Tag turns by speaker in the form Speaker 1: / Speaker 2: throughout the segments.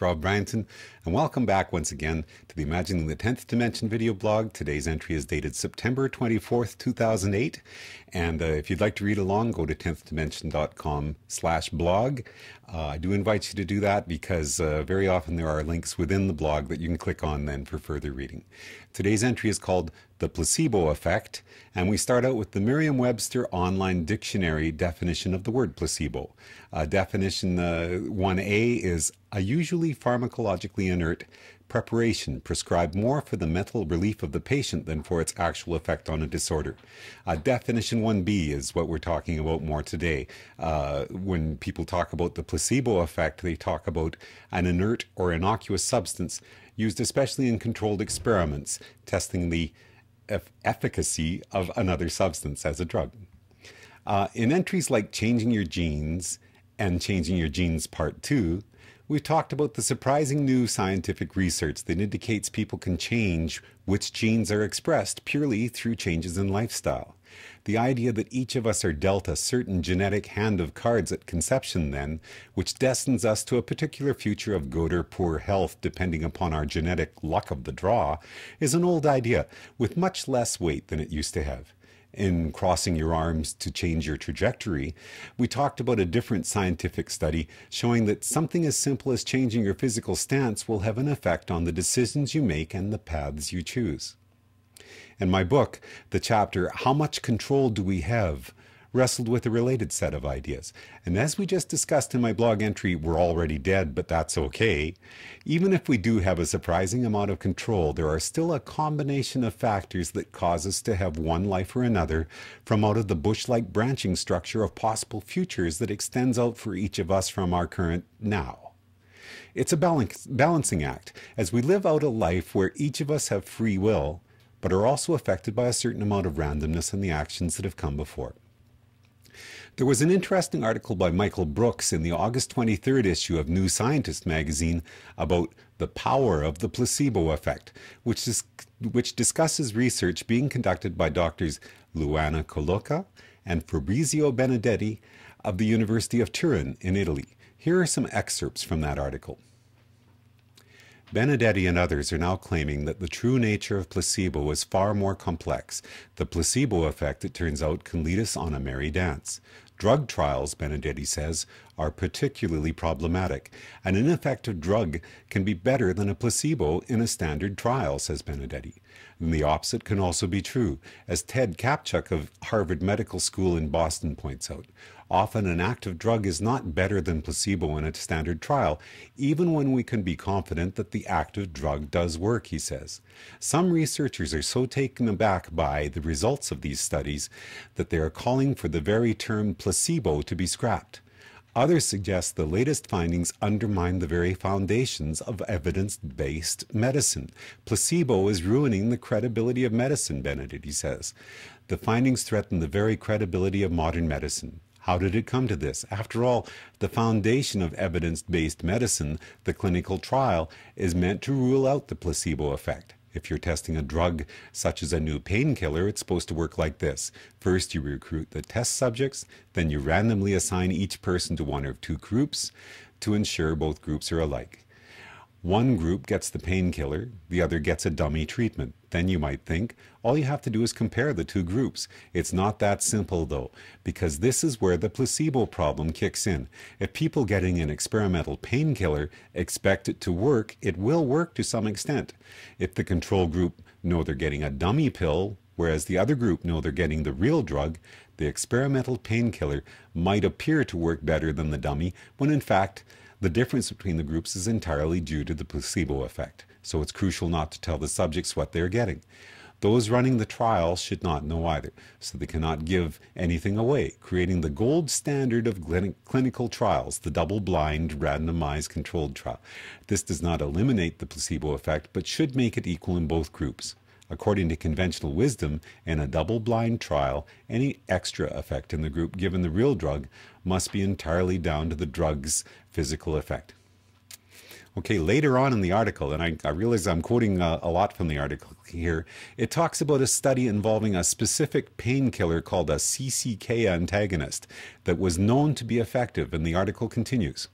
Speaker 1: Rob Bryanton, and welcome back once again to the Imagining the 10th Dimension video blog. Today's entry is dated September 24th, 2008. And uh, if you'd like to read along, go to 10thdimension.com slash blog. Uh, I do invite you to do that because uh, very often there are links within the blog that you can click on then for further reading. Today's entry is called The Placebo Effect, and we start out with the Merriam Webster Online Dictionary definition of the word placebo. Uh, definition 1A is a usually pharmacologically inert preparation prescribed more for the mental relief of the patient than for its actual effect on a disorder. Uh, definition 1b is what we're talking about more today. Uh, when people talk about the placebo effect, they talk about an inert or innocuous substance used especially in controlled experiments testing the efficacy of another substance as a drug. Uh, in entries like changing your genes and changing your genes part two, We've talked about the surprising new scientific research that indicates people can change which genes are expressed purely through changes in lifestyle. The idea that each of us are dealt a certain genetic hand of cards at conception, then, which destines us to a particular future of good or poor health depending upon our genetic luck of the draw, is an old idea with much less weight than it used to have in crossing your arms to change your trajectory, we talked about a different scientific study showing that something as simple as changing your physical stance will have an effect on the decisions you make and the paths you choose. In my book, the chapter, How Much Control Do We Have? wrestled with a related set of ideas. And as we just discussed in my blog entry, we're already dead, but that's okay. Even if we do have a surprising amount of control, there are still a combination of factors that cause us to have one life or another from out of the bush-like branching structure of possible futures that extends out for each of us from our current now. It's a balance, balancing act as we live out a life where each of us have free will, but are also affected by a certain amount of randomness in the actions that have come before. There was an interesting article by Michael Brooks in the August 23rd issue of New Scientist magazine about the power of the placebo effect, which, is, which discusses research being conducted by doctors Luana Colloca and Fabrizio Benedetti of the University of Turin in Italy. Here are some excerpts from that article. Benedetti and others are now claiming that the true nature of placebo is far more complex. The placebo effect, it turns out, can lead us on a merry dance. Drug trials, Benedetti says, are particularly problematic. An ineffective drug can be better than a placebo in a standard trial, says Benedetti. And the opposite can also be true, as Ted Kaptchuk of Harvard Medical School in Boston points out. Often an active drug is not better than placebo in a standard trial, even when we can be confident that the active drug does work, he says. Some researchers are so taken aback by the results of these studies that they are calling for the very term placebo to be scrapped. Others suggest the latest findings undermine the very foundations of evidence based medicine. Placebo is ruining the credibility of medicine, Benedetti says. The findings threaten the very credibility of modern medicine. How did it come to this? After all, the foundation of evidence based medicine, the clinical trial, is meant to rule out the placebo effect. If you're testing a drug such as a new painkiller, it's supposed to work like this. First, you recruit the test subjects, then you randomly assign each person to one of two groups to ensure both groups are alike. One group gets the painkiller, the other gets a dummy treatment. Then you might think, all you have to do is compare the two groups. It's not that simple though, because this is where the placebo problem kicks in. If people getting an experimental painkiller expect it to work, it will work to some extent. If the control group know they're getting a dummy pill, whereas the other group know they're getting the real drug, the experimental painkiller might appear to work better than the dummy, when in fact, the difference between the groups is entirely due to the placebo effect, so it's crucial not to tell the subjects what they're getting. Those running the trial should not know either, so they cannot give anything away, creating the gold standard of clinical trials, the double-blind, randomized controlled trial. This does not eliminate the placebo effect, but should make it equal in both groups. According to conventional wisdom, in a double blind trial, any extra effect in the group given the real drug must be entirely down to the drug's physical effect. Okay, later on in the article, and I, I realize I'm quoting a, a, lot from the article here, it talks about a study involving a specific painkiller called a CCK antagonist that was known to be effective, and the article continues.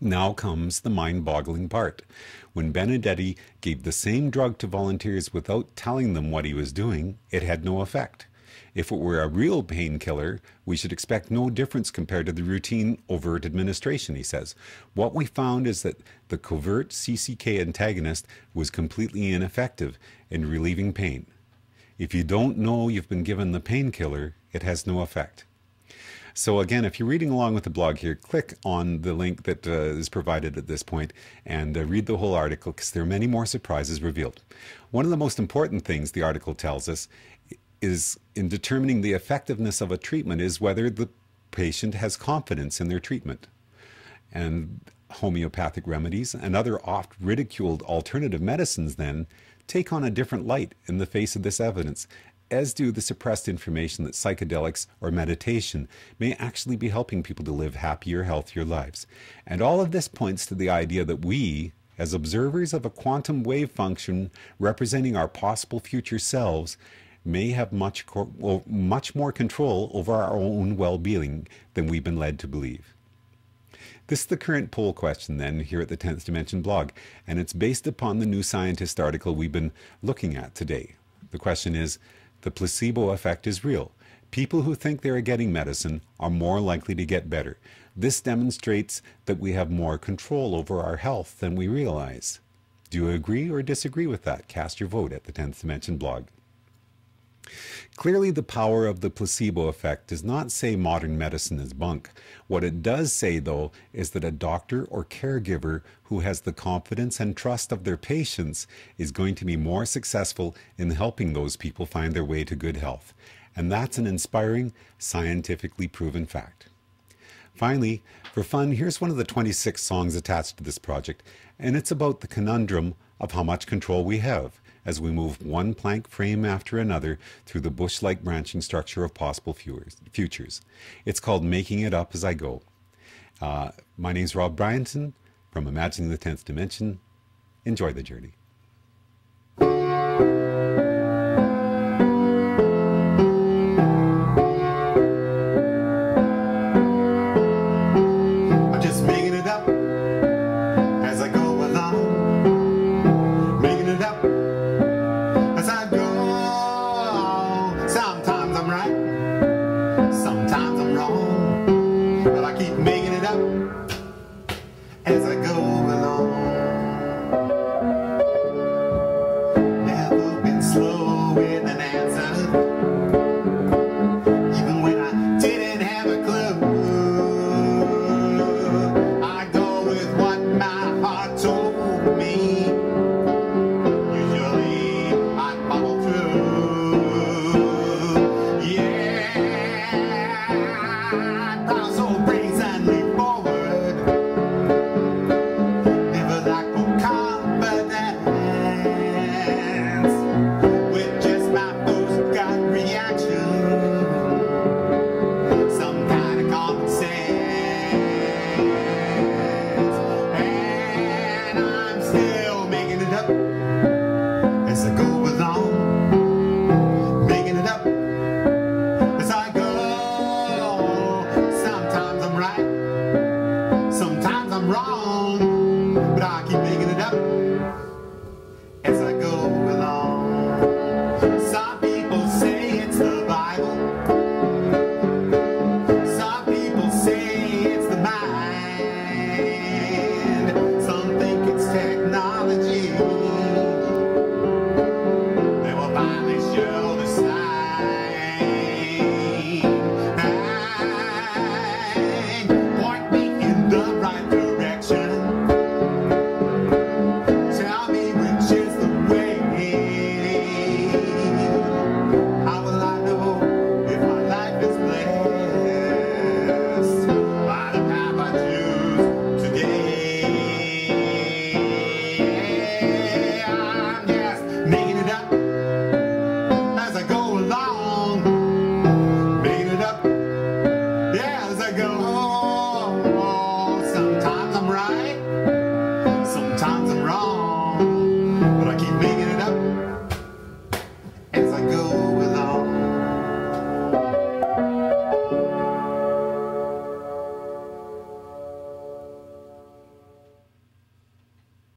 Speaker 1: Now comes the mind boggling part. When Benedetti gave the same drug to volunteers without telling them what he was doing, it had no effect. If it were a real painkiller, we should expect no difference compared to the routine overt administration, he says. What we found is that the covert CCK antagonist was completely ineffective in relieving pain. If you don't know you've been given the painkiller, it has no effect. So again, if you're reading along with the blog here, click on the link that uh, is provided at this point and uh, read the whole article because there are many more surprises revealed. One of the most important things the article tells us is in determining the effectiveness of a treatment is whether the patient has confidence in their treatment. And homeopathic remedies and other oft ridiculed alternative medicines then take on a different light in the face of this evidence, as do the suppressed information that psychedelics or meditation may actually be helping people to live happier, healthier lives. And all of this points to the idea that we, as observers of a quantum wave function representing our possible future selves, may have much, much more control over our own well being than we've been led to believe. This is the current poll question, then, here at the 10th Dimension blog, and it's based upon the New Scientist article we've been looking at today. The question is the placebo effect is real. People who think they are getting medicine are more likely to get better. This demonstrates that we have more control over our health than we realize. Do you agree or disagree with that? Cast your vote at the 10th Dimension blog. Clearly, the power of the placebo effect does not say modern medicine is bunk. What it does say, though, is that a doctor or caregiver who has the confidence and trust of their patients is going to be more successful in helping those people find their way to good health. And that's an inspiring, scientifically proven fact. Finally, for fun, here's one of the 26 songs attached to this project, and it's about the conundrum of how much control we have as we move one plank frame after another through the bush-like branching structure of possible futures. It's called Making It Up As I Go. Uh, my name's Rob Bryanton from Imagining the 10th Dimension. Enjoy the journey.
Speaker 2: Sometimes I'm